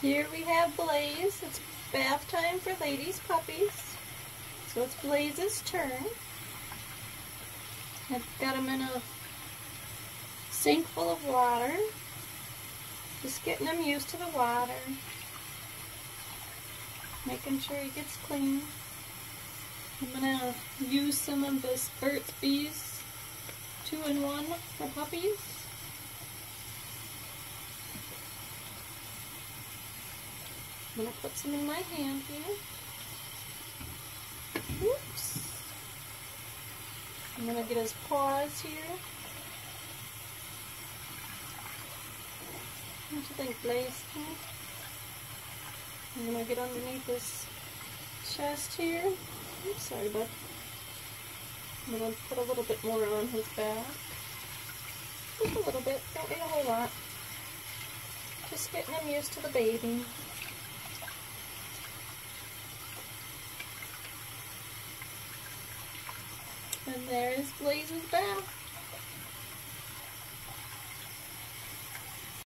Here we have Blaze. It's bath time for Lady's puppies. So it's Blaze's turn. I've got him in a sink full of water. Just getting him used to the water. Making sure he gets clean. I'm gonna use some of this Burt's Bees two-in-one for puppies. I'm gonna put some in my hand here. Oops. I'm gonna get his paws here. What do you think, Blaze? I'm gonna get underneath his chest here. Oops, sorry, bud. I'm gonna put a little bit more on his back. Just a little bit, don't need a whole lot. Just getting him used to the baby. And there is Blaze's bath.